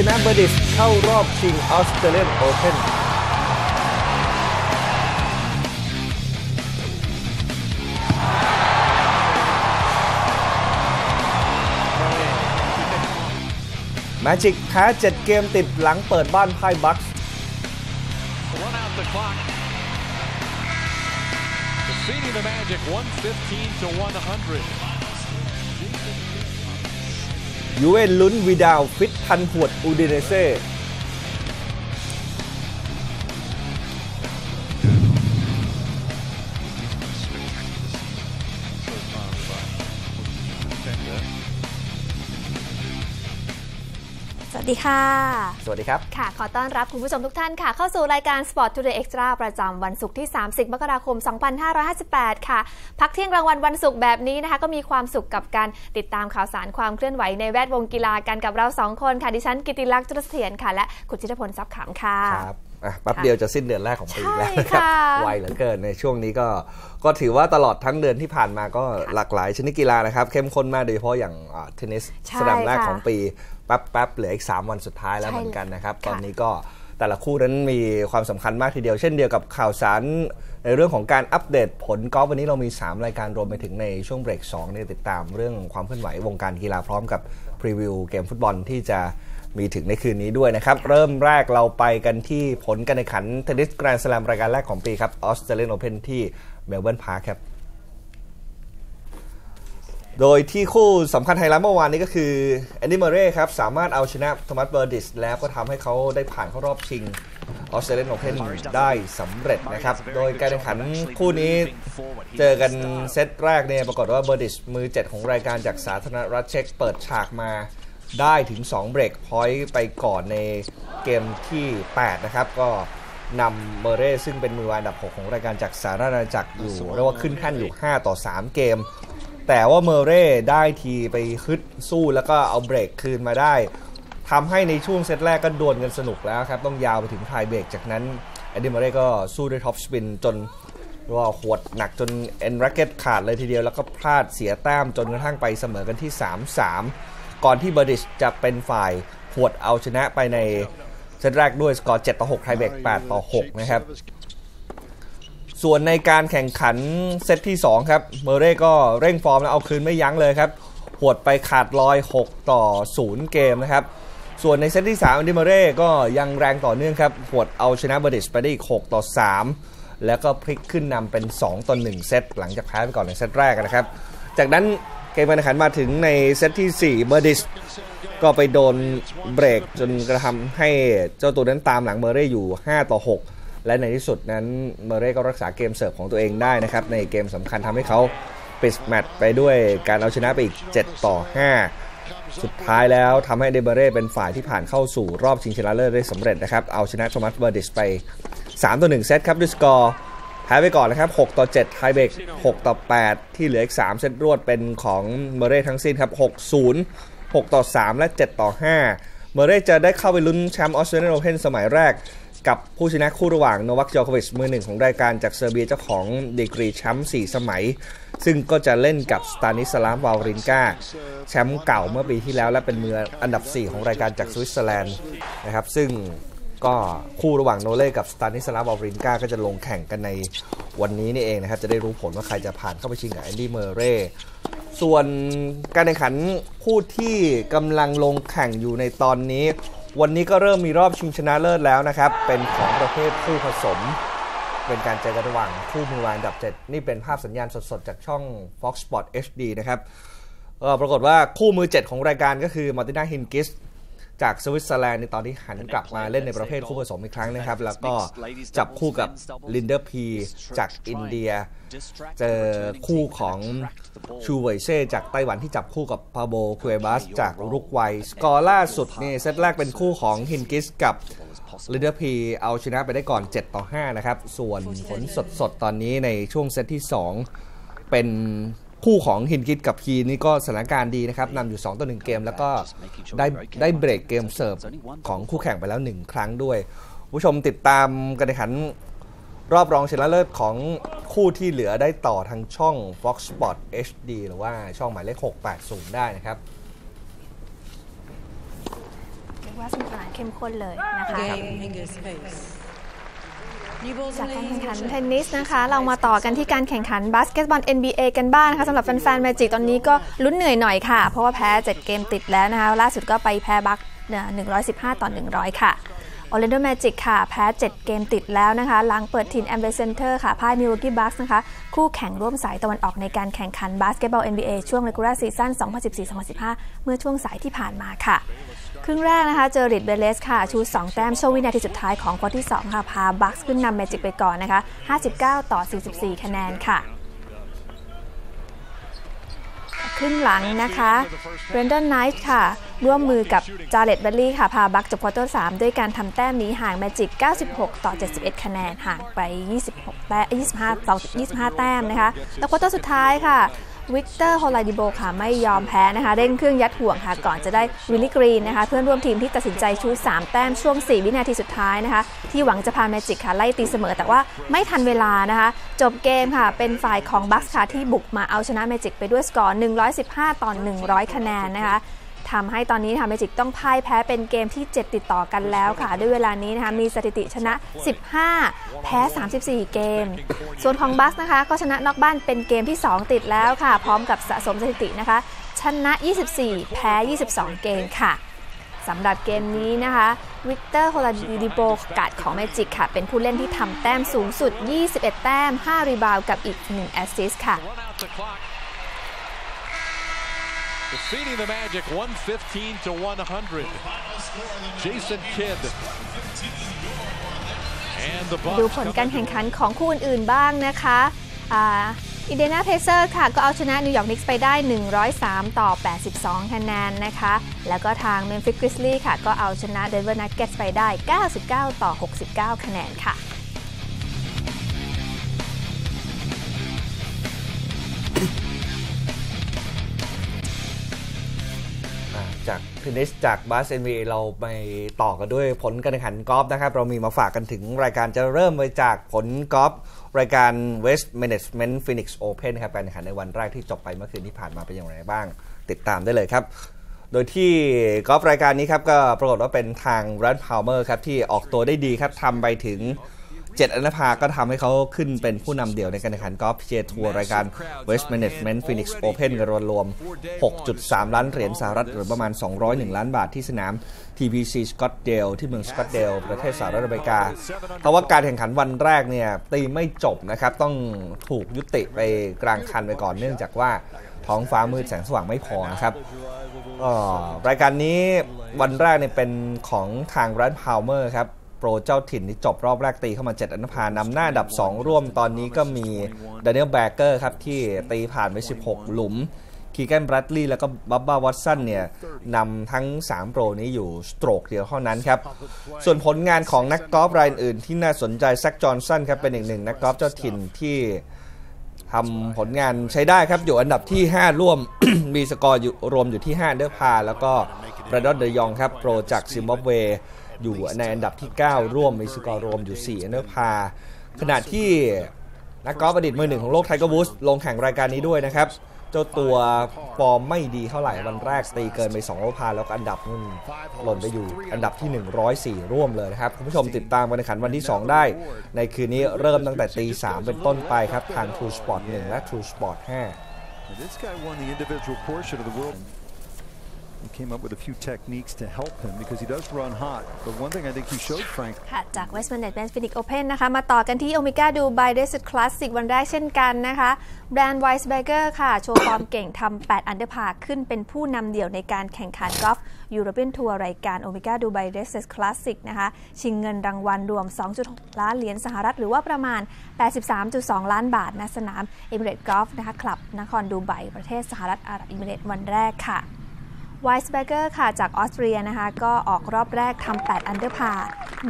ชนะเบอร์ดิสเข้ารอบชิงออสเตรเลียนโอเพนแมจิกแพ้7เกมติดหลังเปิดบ้านพ่ายบัคส์ ยูเวนลุ้นวีดาวฟิตทันหวดอูดิเนเซ่ ดีค่ะ สวัสดีครับ ค่ะ ขอต้อนรับคุณผู้ชมทุกท่านค่ะ เข้าสู่รายการ Sport Today Extra ประจำวันศุกร์ที่ 30 มกราคม 2558 ค่ะ พักเที่ยงรางวัลวันศุกร์แบบนี้นะคะ ก็มีความสุขกับการติดตามข่าวสารความเคลื่อนไหวในแวดวงกีฬากันกับเราสองคนค่ะ ดิฉันกิติลักษณ์จุลเสถียรค่ะ และคุณจิตรพลทรัพย์ขำค่ะ ครับอะแป๊บเดียวจะสิ้นเดือนแรกของปีแล้วนะคใช่รับค่ะไวเหลือเกินในช่วงนี้ก็ก็ถือว่าตลอดทั้งเดือนที่ผ่านมาก็หลากหลายชนิดกีฬานะครับ เข้มข้นมากโดยเฉพาะอย่างอ่าเทนนิสใช่สนามแรกค่ะของปีแป๊บแป๊บเหลืออีก 3 วันสุดท้ายแล้วใช่เหมือนกันนะครับค่ะตอนนี้ก็แต่ละคู่นั้นมีความสำคัญมากทีเดียว เช่นเดียวกับข่าวสารในเรื่องของการอัปเดตผลกอล์ฟวันนี้เรามี 3 รายการรวมไปถึงในช่วงเบรก2เนี่ยติดตามเรื่องความเคลื่อนไหววงการกีฬาพร้อมกับ preview เกมฟุตบอลที่จะมีถึงในคืนนี้ด้วยนะครับ เริ่มแรกเราไปกันที่ผลการแข่งขันเทนนิสแกรนด์ส a ลมรายการแรกของปีครับออสเตรเลียนโอเพนที่เมลเบิร์นพาร์คครับ โดยที่คู่สำคัญไฮไลท์เมื่อวานนี้ก็คือแอนดี้เมเร่ครับสามารถเอาชนะโทมัสเบอร์ดิสแล้วก็ทำให้เขาได้ผ่านเข้ารอบชิงออสเตรเลียนโอเพนได้สำเร็จนะครับ โดยการแข่งขันคู่นี้เจอกันเซตแรกเนี่ยปรากฏว่าเบอร์ดิสมือ 7 ของรายการจากสาธารณรัฐเช็กเปิดฉากมาได้ถึง 2 break point ไปก่อนในเกมที่ 8 นะครับ ก็นำเมเร่ซึ่งเป็นมือวางอันดับ 6 ของรายการจากสหราชอาณาจักรอยู่เรียกว่าขึ้นแท่นอยู่ 5 ต่อ 3 เกม แต่ว่าเมเร่ได้ทีไปฮึดสู้แล้วก็เอาเบรกคืนมาได้ทำให้ในช่วงเซตแรกก็ดวลกันสนุกแล้วครับต้องยาวไปถึง tiebreak จากนั้นแอนดี้เมเร่ก็สู้ด้วย topspin จนว่าหวดหนักจนเอ็นแร็กเกตขาดเลยทีเดียวแล้วก็พลาดเสียแต้มจนกระทั่งไปเสมอกันที่ 3-3 ก่อนที่เบอร์ดิชจะเป็นฝ่ายหวดเอาชนะไปในเซตแรกด้วยสกอร์ 7 ต่อ 6 tiebreak 8 ต่อ 6 นะครับ ส่วนในการแข่งขันเซตที่ 2 ครับ เมเร่ก็เร่งฟอร์มแล้วเอาคืนไม่ยั้งเลยครับหวดไปขาดลอย 6 ต่อ 0 เกมนะครับ ส่วนในเซตที่3แอนดี้เมเร่ก็ยังแรงต่อเนื่องครับหวดเอาชนะเบอร์ดิชไปได้อีก 6 ต่อ 3 แล้วก็พลิกขึ้นนำเป็น 2 ต่อ 1 เซตหลังจากแพ้ไปก่อนในเซตแรกนะครับ จากนั้นเกมการแข่งขันมาถึงในเซตที่ 4 เบอร์ดิชก็ไปโดนเบรกจนกระทั่งทำให้เจ้าตัวนั้นตามหลังเมเร่อยู่ 5 ต่อ 6 และในที่สุดนั้นเมเร่ก็รักษาเกมเสิร์ฟของตัวเองได้นะครับ ในเกมสำคัญทำให้เขาปิดแมตช์ไปด้วยการเอาชนะไปอีก 7 ต่อ 5 สุดท้ายแล้วทำให้แอนดี้เมเร่เป็นฝ่ายที่ผ่านเข้าสู่รอบชิงชนะเลิศได้สำเร็จนะครับ เอาชนะโทมัสเบอร์ดิชไป 3 ต่อ 1 เซตครับด้วยสกอร์แพ้ไปก่อนนะครับ 6 ต่อ 7 tiebreak 6ต่อ 8 ที่เหลืออีก 3 เซตรวดเป็นของเมเร่ทั้งสิ้นครับ 6 0 6 ต่อ 3 และ 7 ต่อ 5 เมเร่จะได้เข้าไปลุ้นแชมป์ออสเตรเลียนโอเพนสมัยแรก กับผู้ชนะคู่ระหว่างโนวัคจอโควิชมือหนึ่งของรายการจากเซอร์เบียเจ้าของดีกรีแชมป์4สมัย ซึ่งก็จะเล่นกับสตานิสลามวาวรินกาแชมป์เก่าเมื่อปีที่แล้วและเป็นมืออันดับ 4 ของรายการจากสวิตเซอร์แลนด์นะครับ ซึ่งก็คู่ระหว่างโนเล่กับสตานิสลามวาวรินกาก็จะลงแข่งกันในวันนี้นี่เองนะครับ จะได้รู้ผลว่าใครจะผ่านเข้าไปชิงกับแอนดี้เมอร์เร่ส่วนการแข่งขันคู่ที่กำลังลงแข่งอยู่ในตอนนี้ วันนี้ก็เริ่มมีรอบชิงชนะเลิศแล้วนะครับ เป็นของประเภทคู่ผสม เป็นการเจอกันระหว่างคู่มือวางอันดับ 7 นี่เป็นภาพสัญญาณสดๆ จากช่อง Fox Sport HD นะครับปรากฏว่าคู่มือ 7 ของรายการก็คือมาร์ตินาฮินกิส จากสวิตเซอร์แลนด์ในตอนที่หันกลับมาเล่นในประเภทคู่ผสมอีกครั้งนะครับ แล้วก็จับคู่กับลีแอนเดอร์เพสจากอินเดีย เจอคู่ของซูเหว่ยเซียะจากไต้หวันที่จับคู่กับพาโบลคูเอวาสจากอุรุกวัยสกอร์ล่าสุดนี่เซตแรกเป็นคู่ของฮินกิสกับลินเดอร์พีเอาชนะไปได้ก่อน 7 ต่อ 5 นะครับ ส่วนผลสดๆ ตอนนี้ในช่วงเซตที่ 2 เป็น คู่ของฮินกิสกับพีนี่ก็สถานการณ์ดีนะครับนำอยู่ 2 ต่อ 1 เกม แล้วก็ได้ได้เบรกเกมเสิร์ฟของคู่แข่งไปแล้ว 1 ครั้งด้วยผู้ชมติดตามการแข่งขันรอบรองชนะเลิศของคู่ที่เหลือได้ต่อทางช่อง Fox Sport HD หรือว่าช่องหมายเลข 680 ได้นะครับว่าสนุกสนานเข้มข้นเลยนะคะ จาก in การแข่งขัน lane. เทนนิสนะคะ เรามาต่อกันที่การแข่งขันบาสเกตบอล NBA กันบ้างนะคะสำหรับแฟนๆแมจิกตอนนี้ก็ลุ้นเหนื่อยหน่อยค่ะ เพราะว่าแพ้ 7 เกมติดแล้วนะคะ ล่าสุดก็ไปแพ้บัคส์ 115 ต่อ 100 ค่ะ o r l a n d o Magic ค่ะ แพ้ 7 เกมติดแล้วนะคะหลังเปิดทีม a m b a s s a d o r ค่ะพ่าย Milwaukee Bucks นะคะ คู่แข่งร่วมสายตะวันออกในการแข่งขันบาสเกตบอล NBA ช่วง regular season 2014-2015 เมื่อช่วงสายที่ผ่านมาค่ะค รึ่งแรกนะคะ เจอร์ริดเบย์เลสค่ะ ชู้ต 2 แต้มโชว์วินาทีสุดท้ายของควอเตอร์ที่ 2 ค่ะ พาบัคส์ขึ้นนำเมจิกไปก่อนนะคะ 59 ต่อ 44 คะแนนค่ะครึ่งหลังนะคะเบรนดอนไนท์ค่ะ ร่วมมือกับจาเร็ดเบย์เลสค่ะ พาบัคส์จบควอเตอร์3ด้วยการทำแต้มหนีห่างแมจิก 96 ต่อ 71 คะแนน ห่างไป 26 แต้ม25 ต่อ 25 แต้มนะคะ แล้วควอเตอร์สุดท้ายค่ะ วิกเตอร์โอลาดิโปค่ะไม่ยอมแพ้นะคะเร่งเครื่องยัดห่วงค่ะก่อนจะได้วิลลี่กรีนนะคะเพื่อนร่วมทีมที่ตัดสินใจชู3 แต้มช่วง 4 วินาทีสุดท้ายนะคะที่หวังจะพาแมจิกค่ะไล่ตีเสมอ แต่ว่าไม่ทันเวลานะคะจบเกมค่ะเป็นฝ่ายของบัคส์ค่ะที่บุกมาเอาชนะแมจิกไปด้วยสกอร์ 115 ต่อ 100 คะแนนนะคะ ทำให้ตอนนี้ค่ะเมจิกต้องพ่ายแพ้เป็นเกมที่ 7 ติดต่อกันแล้วค่ะ ด้วยเวลานี้นะคะมีสถิติชนะ 15 แพ้ 34 เกม ส่วนของบัคส์นะคะ ก็ชนะนอกบ้านเป็นเกมที่ 2 ติดแล้วค่ะ พร้อมกับสะสมสถิตินะคะ ชนะ 24 แพ้ 22 เกมค่ะสำหรับเกมนี้นะคะวิกเตอร์โอลาดิโปการ์ดของเมจิกค่ะ เป็นผู้เล่นที่ทำแต้มสูงสุด 21 แต้ม 5 รีบาวด์กับอีก 1 แอสซิสต์ค่ะ Run out the clock. Defeating the Magic 115 to 100. Jason Kidd. ดูผลการแข่งขันของคู่อื่นๆบ้างนะคะอินเดียนาเพเซอร์สค่ะ ก็เอาชนะนิวยอร์กนิกส์ไปได้ 103 ต่อ 82 คะแนนนะคะ แล้วก็ทางเมมฟิสกริซลีย์สค่ะ ก็เอาชนะเดนเวอร์นักเก็ตส์ไปได้ 99 ต่อ 69 คะแนนค่ะ เทนนิสจากบาสเอ็นบีเอเราไปต่อกันด้วยผลการแข่งขันกอล์ฟนะครับ เรามีมาฝากกันถึงรายการจะเริ่มไปจากผลกอล์ฟรายการ West Management Phoenix Open ครับการแข่งขันในวันแรกที่จบไปเมื่อคืนที่ผ่านมาเป็นอย่างไรบ้าง ติดตามได้เลยครับ โดยที่กอล์ฟรายการนี้ครับก็ปรากฏว่าเป็นทางไรอันพาล์มเมอร์ครับที่ออกตัวได้ดีครับทำไปถึง 7อันเดอร์พาร์ก็ทำให้เขาขึ้นเป็นผู้นำเดี่ยวในการแข่งขันกอล์ฟพีจีเอทัวร์รายการ Waste Management Phoenix Open กันรวม 6.3 ล้านเหรียญสหรัฐ หรือประมาณ 201 ล้านบาทที่สนาม TPC Scottsdale ที่เมืองสกอตเดลประเทศสหรัฐอเมริกา เพราะว่าการแข่งขันวันแรกเนี่ยตีไม่จบนะครับ ต้องถูกยุติไปกลางคันไปก่อนเนื่องจากว่าท้องฟ้ามืดแสงสว่างไม่พอนะครับรายการนี้วันแรกเนี่ยเป็นของทางรันพาวเมอร์ครับ โปรเจ้าถิ่นที่จบรอบแรกตีเข้ามา 7 อันดับพานำหน้าอันดับ 2 ร่วมตอนนี้ก็มีด a น i e l แบเกอร์ครับ ที่ตีผ่านไป 16 หลุมคีแกนบรัดลีย์แล้วก็บับบ้าวัตสันเนี่ยนำทั้ง 3 โปรนี้อยู่สโตรกเดียวเท่านั้นครับ ส่วนผลงานของนักกอล์ฟรายอื่นที่น่าสนใจแซคจอห์นสันครับเป็นอีกหนึ่งนักกอล์ฟเจ้าถิ่นที่ทำผลงานใช้ได้ครับ อยู่อันดับที่ 5 ร่วม มีสกอร์อยู่รวมอยู่ที่5 อันเดอร์พาร์ แล้วก็เบรนดอนเดอยองครับ โปรจากซิมบับเว อยู่ในอันดับที่ 9 ร่วมมีสกอร์รวมอยู่4 อันเดอร์พาร์ ขณะที่นักกอล์ฟอดีตมือหนึ่งของโลกไทเกอร์วูดส์ลงแข่งรายการนี้ด้วยนะครับ เจ้าตัวฟอร์มไม่ดีเท่าไหร่วันแรกตีเกินไป 2 โอเวอร์พาร์แล้วก็อันดับนู่นหล่นไปอยู่อันดับที่ 104 ร่วมเลยนะครับ คุณผู้ชมติดตามการแข่งขันวันที่ 2 ได้ ในคืนนี้เริ่มตั้งแต่ตี 3 เป็นต้นไปครับ ทาง True Sport 1 และ True Sport 5 This guy won the individual portion of the world. He came up with a few techniques to help him because he does run hot. But one thing I think he showed Frank ค่ะ จาก Waste Management Phoenix Open นะคะ มาต่อกันที่ Omega Dubai Desert Classic วันแรกเช่นกันนะคะ แบรนด์ Wiesberger ค่ะ โชว์ฟอร์มเก่งทำ 8 อันเดอร์พาร์ขึ้นเป็นผู้นำเดี่ยวในการแข่งขันกอล์ฟ European Tour รายการ Omega Dubai Desert Classic นะคะ ชิงเงินรางวัลรวม 2.6 ล้านเหรียญสหรัฐ หรือว่าประมาณ 83.2 ล้านบาทณสนาม Emirates Golf นะคะคลับนครดูไบประเทศสหรัฐอาหรับเอมิเรตส์วันแรกค่ะ วีสเบอร์เกอร์ค่ะจากออสเตรียนะคะ ก็ออกรอบแรกทำ8อันเดอร์พาร์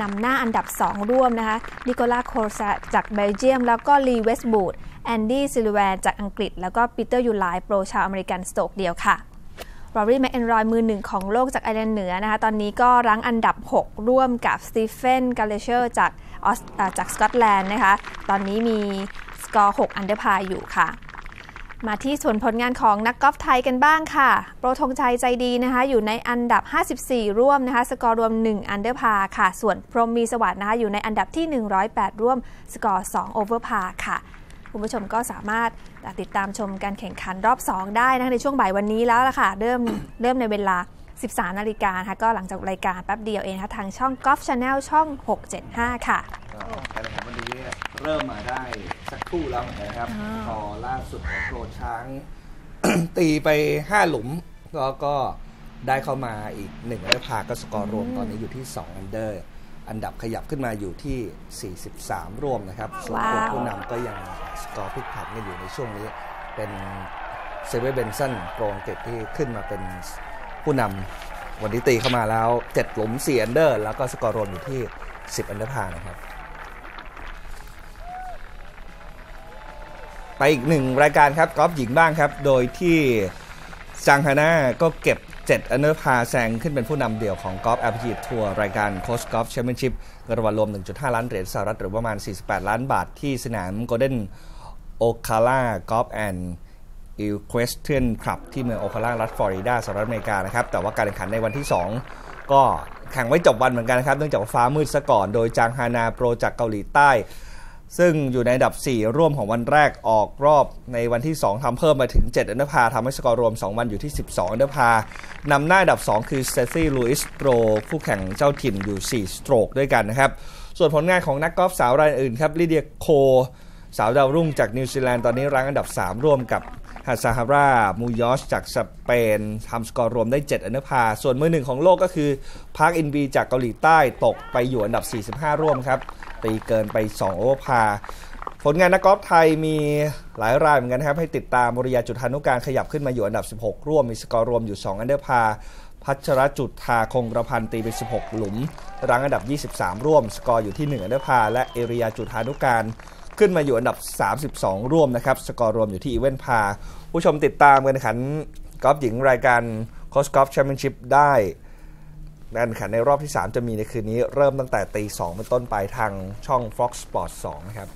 นำหน้าอันดับ 2 ร่วมนะคะนิโคลาโครซาจากเบลเยียม แล้วก็ลีเวสต์วูดแอนดี้ซัลลิแวนจากอังกฤษ แล้วก็ปีเตอร์ยูไลโปรชาวอเมริกันสโตรกเดียวค่ะรอรี่แมคอิลรอยมือหนึ่งของโลกจากไอร์แลนด์เหนือนะคะ ตอนนี้ก็รั้งอันดับ 6 ร่วมกับสตีเฟนกาเลเชอร์จากออสจากสกอตแลนด์นะคะ ตอนนี้มีสกอร์ 6 อันเดอร์พาร์อยู่ค่ะ มาที่ส่วนผลงานของนักกอล์ฟไทยกันบ้างค่ะ โปรธงชัยใจดีนะคะ อยู่ในอันดับ 54 ร่วมนะคะ สกอร์รวม 1 อันเดอร์พาร์ค่ะ ส่วนพรหมมีสวัสด์นะคะ อยู่ในอันดับที่ 108 ร่วม สกอร์ 2 โอเวอร์พาร์ค่ะ คุณผู้ชมก็สามารถติดตามชมการแข่งขันรอบ 2 ได้นะคะในช่วงบ่ายวันนี้แล้วล่ะค่ะ เริ่มเริ่มในเวลา 13 นาฬิกานะคะก็หลังจากรายการแป๊บเดียวเองนะคะทางช่อง Golf Channel ช่อง 675 ค่ะการแข่งขันวันนี้เริ่มมาได้สักครู่แล้วเหมือนกันครับอ่าพอล่าสุดของโปรช้าง ตีไป 5 หลุมแล้วก็ได้เข้ามาอีก1อันเดอร์พาร์ก็สกอร์รวมตอนนี้อยู่ที่ 2 อันเดอร์ อันดับขยับขึ้นมาอยู่ที่ 43 ร่วมนะครับส่วนตัวว้าวผู้นำก็ยังสกอร์พลิกผันกันอยู่ในช่วงนี้ เป็นเซเวเบนสันโปรอังกฤษที่ขึ้นมาเป็น ผู้นำวันนี้ตีเข้ามาแล้ว 7 หลุม4อันเดอร์ แล้วก็สกอร์รวมอยู่ที่ 10 อันเดอร์พาร์นะครับ ไปอีกหนึ่งรายการครับกอล์ฟหญิงบ้างครับ โดยที่จังฮาน่าก็เก็บ 7 อันเดอร์พาร์แซงขึ้นเป็นผู้นำเดี่ยวของกอล์ฟ LPG ทัวร์รายการ Coates Golf Championship เงินรางวัลรวม 1.5 ล้านเหรียญสหรัฐหรือประมาณ 48 ล้านบาทที่สนาม Golden Ocala Golf and Equestrian Club ที่เมืองโอคาล่ารัฐฟลอริดาสหรัฐอเมริกานะครับ แต่ว่าการแข่งขันในวันที่ 2 ก็แข่งไม่จบวันเหมือนกันนะครับ เนื่องจากฟ้ามืดซะก่อน โดยจางฮานาโปรจากเกาหลีใต้ ซึ่งอยู่ในอันดับ 4 ร่วมของวันแรกออกรอบในวันที่ 2ทำเพิ่มมาถึง 7 อันเดอร์พาร์ทำให้สกอร์รวม 2 วันอยู่ที่ 12 อันเดอร์พาร์นำหน้าอันดับ 2 คือสเตซี่ลูอิสโปรคู่แข่งเจ้าถิ่นอยู่ 4 สโตรกด้วยกันนะครับส่วนผลงานของนักกอล์ฟสาวรายอื่นครับลิเดียโคสาวดาวรุ่งจากนิวซีแลนด์ตอนนี้รั้งอันดับ 3 ร่วมกับ อัซซาฮารามูนยอซจากสเปนทำสกอร์รวมได้ 7อันเดอร์พาร์ส่วนมือหนึ่งของโลกก็คือพาร์คอินบีจากเกาหลีใต้ตกไปอยู่อันดับ 45 ร่วมครับ ตีเกินไป 2 โอเวอร์พาร์ผลงานนักกอล์ฟไทยมีหลายรายเหมือนกันครับ ให้ติดตามโมรียาจุฑานุกาลขยับขึ้นมาอยู่อันดับ 16 ร่วม มีสกอร์รวมอยู่ 2 อันเดอร์พาร์พัชรจุฑาคงกระพันธ์ตีไป16 หลุม รั้งอันดับ 23 ร่วม สกอร์อยู่ที่ 1 อันเดอร์พาร์ และเอรียาจุฑานุกาล ขึ้นมาอยู่อันดับ 32 ร่วมนะครับ สกอร์รวมอยู่ที่อีเวนพาร์ ผู้ชมติดตามการแข่งขันกอล์ฟหญิงรายการ Coates Golf Championship ได้การแข่งขันในรอบที่ 3 จะมีในคืนนี้เริ่มตั้งแต่ตี2เป็นต้นไปทางช่อง Fox Sports 2 นะครับ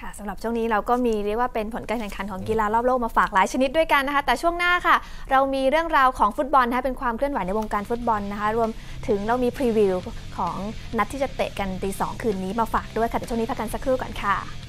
ค่ะสำหรับช่วงนี้เราก็มีเรียกว่าเป็นผลการแข่งขันของกีฬารอบโลกมาฝากหลายชนิดด้วยกันนะคะ แต่ช่วงหน้าค่ะ เรามีเรื่องราวของฟุตบอลนะคะเป็นความเคลื่อนไหวในวงการฟุตบอลนะคะ รวมถึงเรามีพรีวิวของนัดที่จะเตะกันตีสองคืนนี้มาฝากด้วยค่ะแต่ช่วงนี้พักกันสักครู่ก่อนค่ะ